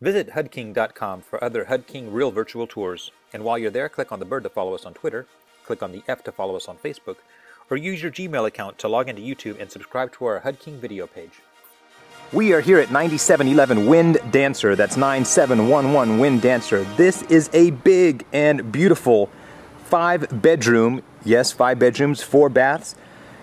Visit HUDking.com for other HUDking real virtual tours. And while you're there, click on the bird to follow us on Twitter, click on the F to follow us on Facebook, or use your Gmail account to log into YouTube and subscribe to our HUDking video page. We are here at 9711 Wind Dancer. That's 9711 Wind Dancer. This is a big and beautiful five bedroom, yes, five bedrooms, four baths.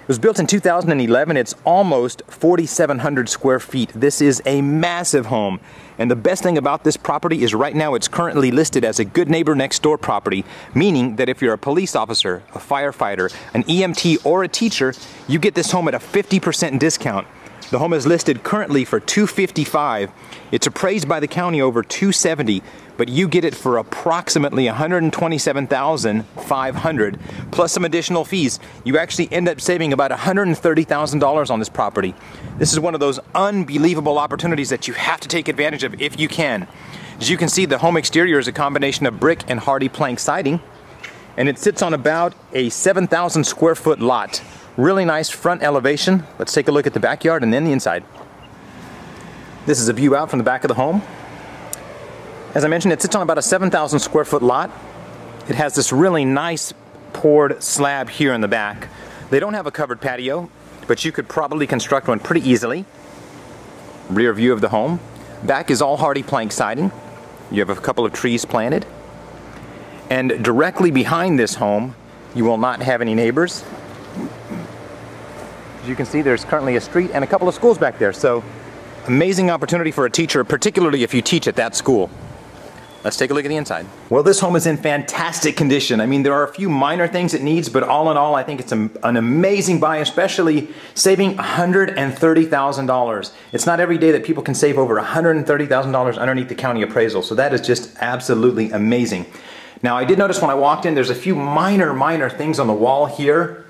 It was built in 2011. It's almost 4,700 square feet. This is a massive home. And the best thing about this property is right now it's currently listed as a good neighbor next door property, meaning that if you're a police officer, a firefighter, an EMT, or a teacher, you get this home at a 50% discount. The home is listed currently for 255. It's appraised by the county over 270, but you get it for approximately 127,500 plus some additional fees. You actually end up saving about $130,000 on this property. This is one of those unbelievable opportunities that you have to take advantage of if you can. As you can see, the home exterior is a combination of brick and HardiePlank siding, and it sits on about a 7,000 square foot lot. Really nice front elevation. Let's take a look at the backyard and then the inside. This is a view out from the back of the home. As I mentioned, it sits on about a 7,000 square foot lot. It has this really nice poured slab here in the back. They don't have a covered patio, but you could probably construct one pretty easily. Rear view of the home. Back is all HardiePlank siding. You have a couple of trees planted. And directly behind this home, you will not have any neighbors. As you can see, there's currently a street and a couple of schools back there. So amazing opportunity for a teacher, particularly if you teach at that school. Let's take a look at the inside. Well, this home is in fantastic condition. I mean, there are a few minor things it needs, but all in all, I think it's a, an amazing buy, especially saving $130,000. It's not every day that people can save over $130,000 underneath the county appraisal, so that is just absolutely amazing. Now, I did notice when I walked in, there's a few minor, minor things on the wall here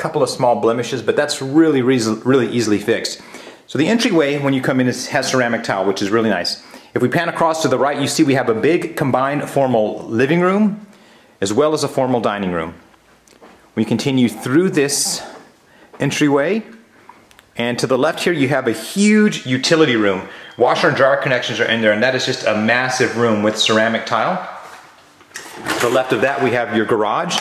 couple of small blemishes, but that's really, really easily fixed. So the entryway when you come in is, has ceramic tile, which is really nice. If we pan across to the right, you see we have a big combined formal living room as well as a formal dining room. We continue through this entryway and to the left here you have a huge utility room. Washer and dryer connections are in there and that is just a massive room with ceramic tile. To the left of that we have your garage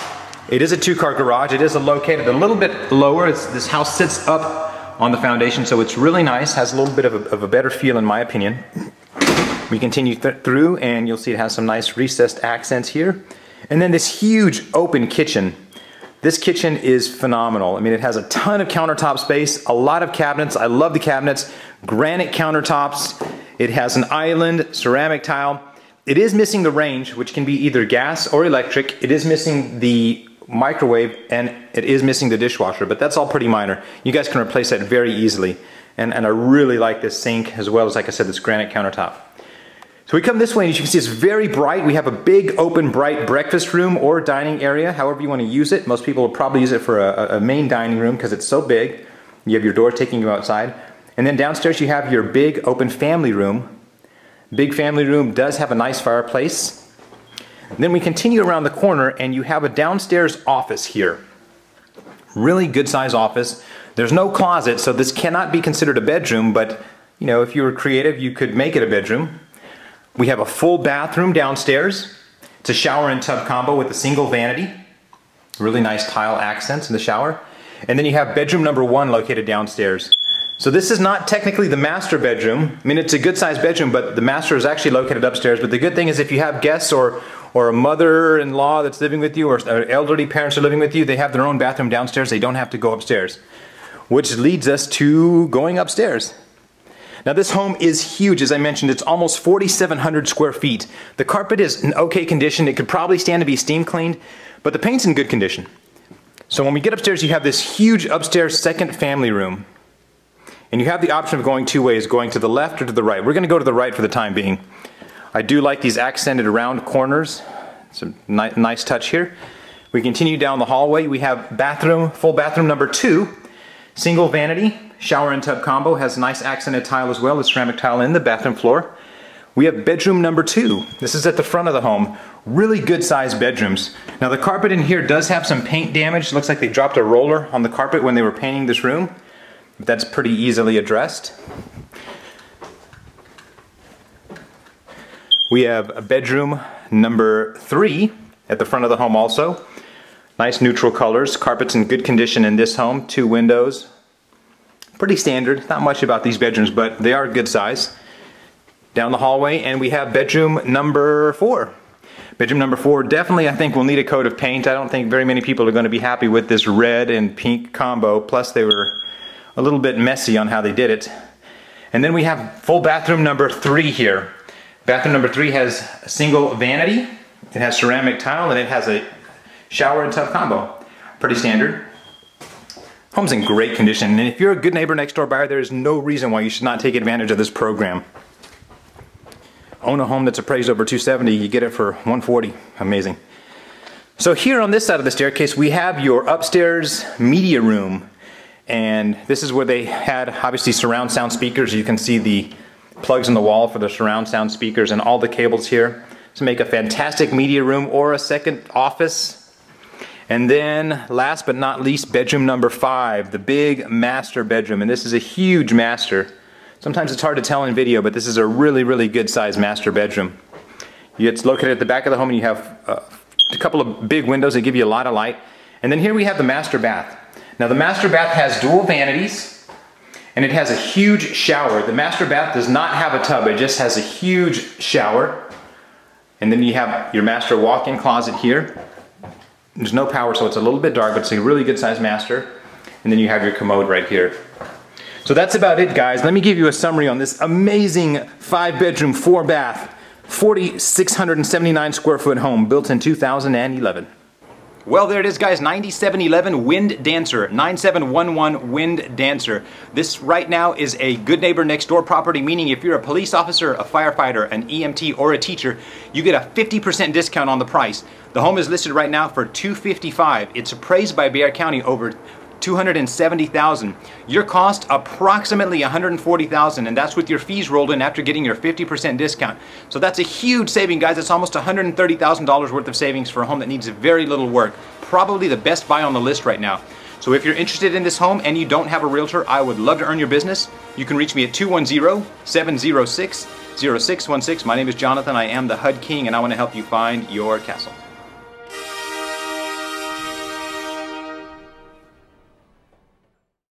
it is a two-car garage. It is located a little bit lower. It's, this house sits up on the foundation, so it's really nice. Has a little bit of a, of a better feel, in my opinion. We continue th through, and you'll see it has some nice recessed accents here. And then this huge open kitchen. This kitchen is phenomenal. I mean, it has a ton of countertop space, a lot of cabinets. I love the cabinets. Granite countertops. It has an island, ceramic tile. It is missing the range, which can be either gas or electric. It is missing the microwave and it is missing the dishwasher, but that's all pretty minor. You guys can replace that very easily. And, and I really like this sink as well as, like I said, this granite countertop. So we come this way and you can see it's very bright. We have a big open bright breakfast room or dining area, however you want to use it. Most people will probably use it for a, a main dining room because it's so big. You have your door taking you outside. And then downstairs you have your big open family room. Big family room does have a nice fireplace. Then we continue around the corner and you have a downstairs office here. Really good size office. There's no closet, so this cannot be considered a bedroom, but you know, if you were creative, you could make it a bedroom. We have a full bathroom downstairs. It's a shower and tub combo with a single vanity. Really nice tile accents in the shower. And then you have bedroom number one located downstairs. So this is not technically the master bedroom. I mean, it's a good sized bedroom, but the master is actually located upstairs. But the good thing is if you have guests or, or a mother-in-law that's living with you or elderly parents are living with you, they have their own bathroom downstairs. They don't have to go upstairs. Which leads us to going upstairs. Now this home is huge, as I mentioned. It's almost 4,700 square feet. The carpet is in okay condition. It could probably stand to be steam cleaned, but the paint's in good condition. So when we get upstairs, you have this huge upstairs second family room. And you have the option of going two ways, going to the left or to the right. We're going to go to the right for the time being. I do like these accented round corners. It's a ni nice touch here. We continue down the hallway. We have bathroom, full bathroom number two. Single vanity, shower and tub combo, has nice accented tile as well the ceramic tile in the bathroom floor. We have bedroom number two. This is at the front of the home. Really good sized bedrooms. Now the carpet in here does have some paint damage. Looks like they dropped a roller on the carpet when they were painting this room. That's pretty easily addressed. We have a bedroom number three at the front of the home also. Nice neutral colors, carpets in good condition in this home, two windows. Pretty standard, not much about these bedrooms, but they are good size. Down the hallway, and we have bedroom number four. Bedroom number four definitely I think will need a coat of paint. I don't think very many people are going to be happy with this red and pink combo. Plus they were a little bit messy on how they did it. And then we have full bathroom number three here. Bathroom number three has a single vanity, it has ceramic tile, and it has a shower and tub combo. Pretty standard. Home's in great condition, and if you're a good neighbor next door buyer, there is no reason why you should not take advantage of this program. Own a home that's appraised over 270, you get it for 140. Amazing. So here on this side of the staircase, we have your upstairs media room. And this is where they had obviously surround sound speakers. You can see the plugs in the wall for the surround sound speakers and all the cables here to make a fantastic media room or a second office. And then last but not least, bedroom number five, the big master bedroom. And this is a huge master. Sometimes it's hard to tell in video, but this is a really, really good sized master bedroom. It's located at the back of the home and you have uh, a couple of big windows that give you a lot of light. And then here we have the master bath. Now the master bath has dual vanities and it has a huge shower. The master bath does not have a tub, it just has a huge shower. And then you have your master walk-in closet here. There's no power, so it's a little bit dark, but it's a really good sized master. And then you have your commode right here. So that's about it, guys. Let me give you a summary on this amazing five bedroom, four bath, 4,679 square foot home built in 2011. Well, there it is, guys. 9711 Wind Dancer, 9711 Wind Dancer. This right now is a good neighbor next door property, meaning if you're a police officer, a firefighter, an EMT, or a teacher, you get a 50% discount on the price. The home is listed right now for 255. It's appraised by Bexar County over 270,000. Your cost approximately 140,000 and that's with your fees rolled in after getting your 50% discount. So that's a huge saving guys. It's almost $130,000 worth of savings for a home that needs very little work. Probably the best buy on the list right now. So if you're interested in this home and you don't have a realtor, I would love to earn your business. You can reach me at 210-706-0616. My name is Jonathan. I am the HUD King and I want to help you find your castle.